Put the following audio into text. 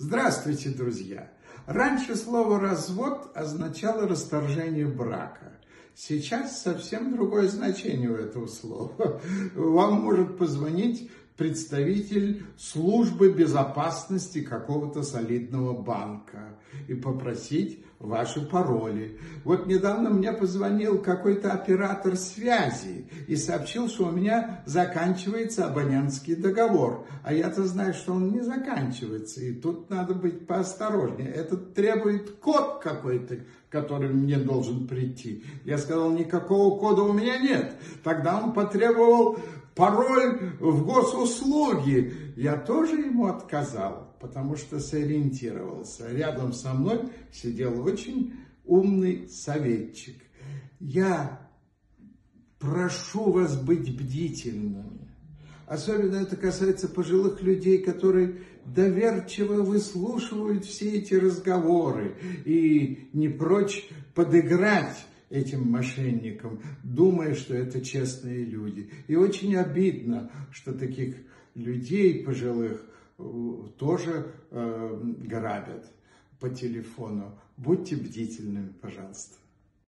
Здравствуйте, друзья! Раньше слово «развод» означало расторжение брака. Сейчас совсем другое значение у этого слова. Вам может позвонить представитель службы безопасности какого-то солидного банка и попросить ваши пароли. Вот недавно мне позвонил какой-то оператор связи и сообщил, что у меня заканчивается абонентский договор. А я-то знаю, что он не заканчивается, и тут надо быть поосторожнее. Это требует код какой-то, который мне должен прийти. Я сказал, никакого кода у меня нет. Тогда он потребовал пароль в госуслуги. Я тоже ему отказал, потому что сориентировался. Рядом со мной сидел очень умный советчик. Я прошу вас быть бдительными. Особенно это касается пожилых людей, которые доверчиво выслушивают все эти разговоры и не прочь подыграть этим мошенникам, думая, что это честные люди. И очень обидно, что таких людей пожилых э, тоже э, грабят по телефону. Будьте бдительными, пожалуйста.